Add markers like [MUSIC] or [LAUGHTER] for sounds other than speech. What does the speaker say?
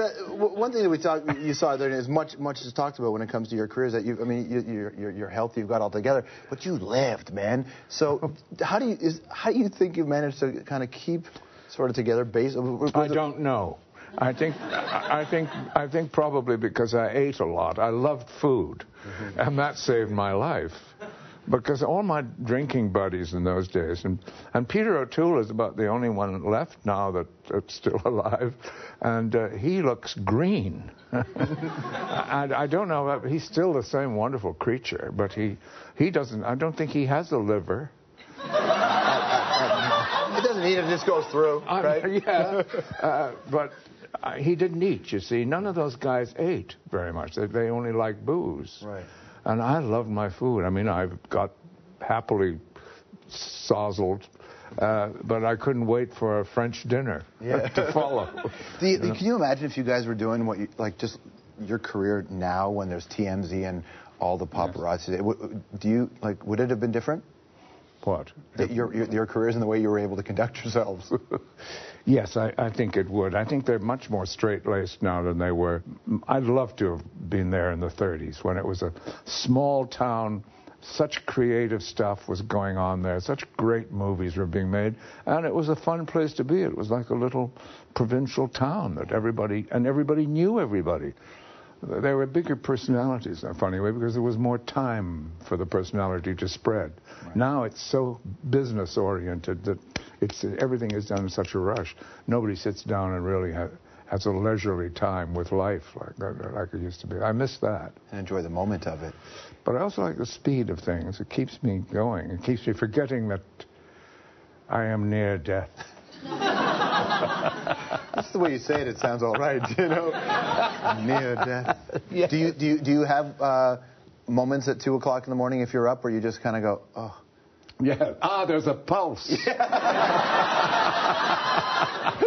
the, one thing that we talked, you saw there is much, much is talked about when it comes to your career is that you, I mean, you, you're, you're, you're healthy, you've got all together, but you lived, man. So, [LAUGHS] how do you, is, how do you think you managed to kind of keep sort of together? Based, I don't know. I think, I think, I think probably because I ate a lot. I loved food, mm-hmm. and that saved my life. Because all my drinking buddies in those days, and, and Peter O'Toole is about the only one left now that, that's still [LAUGHS] alive, and uh, he looks green. [LAUGHS] and I don't know, uh, he's still the same wonderful creature, but he, he doesn't, I don't think he has a liver. [LAUGHS] It doesn't eat, it; just goes through, I- right? yeah. uh, but uh, he didn't eat, you see. None of those guys ate very much. They, they only liked booze. Right. And I loved my food. I mean, I've got happily sozzled, uh, but I couldn't wait for a French dinner [LAUGHS] Yeah. to follow. Do you, Can you imagine if you guys were doing what you like, just your career now when there's TMZ and all the paparazzi? Would- Do you like? Would it have been different? What? That your, your your careers and the way you were able to conduct yourselves. [LAUGHS] Yes, I, I think it would. I think they're much more straight-laced now than they were. I'd love to have been there in the 30s when it was a small town. Such creative stuff was going on there. Such great movies were being made, and it was a fun place to be. It was like a little provincial town that everybody and everybody knew everybody. There were bigger personalities in a funny way because there was more time for the personality to spread. Now it's so business oriented that it's everything is done in such a rush. Nobody sits down and really ha- has a leisurely time with life like that, like it used to be. I miss that. and enjoy the moment of it. But I also like the speed of things. It keeps me going. It keeps me forgetting that I am near death. [LAUGHS] That's the way you say it. It sounds all right, you know. [LAUGHS] Near death. Do you do you do you have uh, moments at two o'clock in the morning if you're up where you just kind of go, oh, Yeah. Ah, there's a pulse. [LAUGHS] [LAUGHS]